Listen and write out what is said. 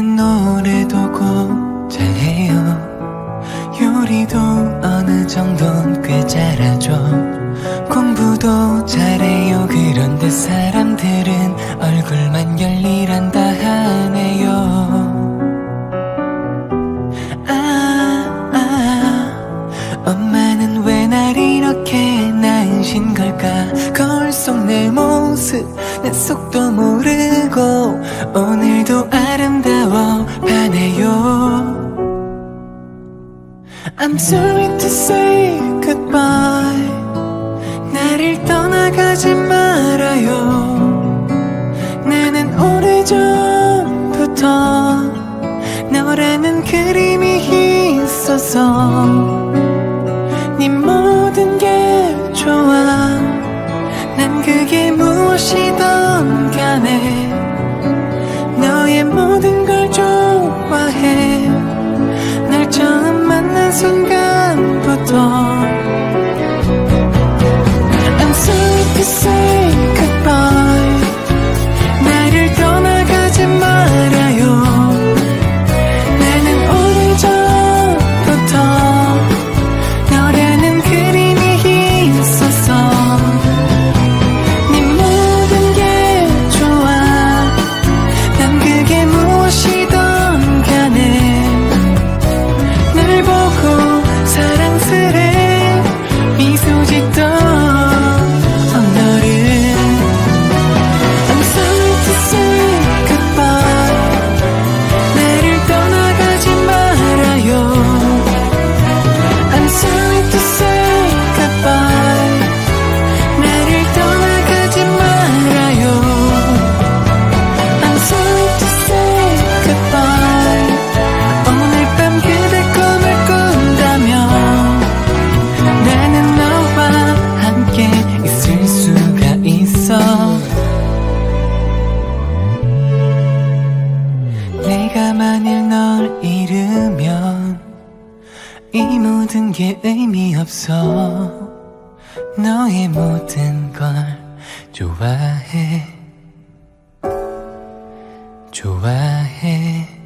나는 노래도 꼭 잘해요. 요리도 어느 정도는 꽤 잘하죠. 공부도 잘해요. 그런데 사람들은 얼굴만 열일한다 하네요. 아, 아 엄마는 왜 날 이렇게 낳으신 걸까? 거울 속내 모습 내 속도 모르고 오늘도 아름다워 하네요. I'm sorry to say goodbye. 나를 떠나가지 말아요. 나는 오래전부터 너라는 그림이 있어서 무엇이든 간에 너의 모든 걸 좋아해 날 처음 만난 순간부터 I'm sorry to 널 잃으면 이 모든 게 의미 없어. 너의 모든 걸 좋아해. 좋아해